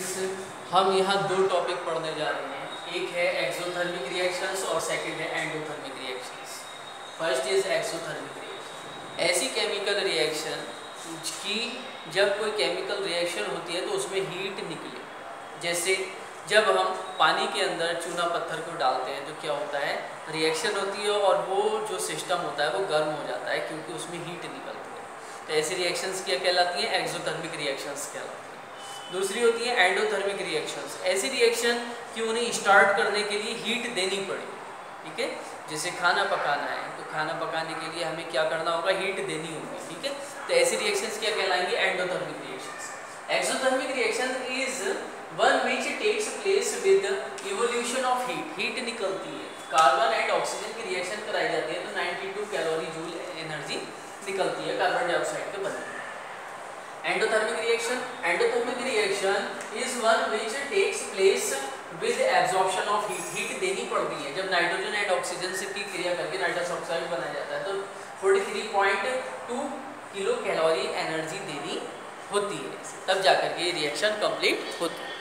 Students हम यहाँ दो टॉपिक पढ़ने जा रहे हैं। एक है एक्सोथर्मिक रिएक्शंस और सेकंड है endothermic reactions first is exothermic reaction ऐसी केमिकल रिएक्शन की जब कोई केमिकल रिएक्शन होती है तो उसमें हीट निकले। जैसे जब हम पानी के अंदर चूना पत्थर को डालते हैं तो क्या होता है? रिएक्शन होती है और वो जो सिस्टम होता है वो गर्म हो जाता है क्योंकि उसमें हीट निकलती है। तो ऐसी रिएक्शंस क्या कहलाती हैं? एक्सोथर्मिक रिएक्शंस कहलाती हैं। दूसरी होती है एंडोथर्मिक रिएक्शंस ऐसी रिएक्शन कि उन्हें स्टार्ट करने के लिए हीट देनी पड़े, ठीक है? जैसे खाना पकाना है तो खाना पकाने के लिए हमें क्या करना होगा? हीट देनी होगी, ठीक है? तो ऐसी रिएक्शंस क्या कहलाएँगे? Endothermic reactions exothermic reaction is one which takes place with evolution of heat heat निकलती है. कार्बन एंड ऑक्सीजन की रिएक्शन कराई जाती है तो 92 कैलोरी जूल एनर्जी निकलती है carbon dioxide endothermic reaction endothermic reaction is one which takes place with absorption of heat heat देनी पड़ती है जब नाइट्रोजन एंड ऑक्सीजन से की क्रिया करके नाइट्रस ऑक्साइड बनाया जाता है तो 43.2 किलो कैलोरी एनर्जी देनी होती है तब जाकर के ये रिएक्शन कंप्लीट होती है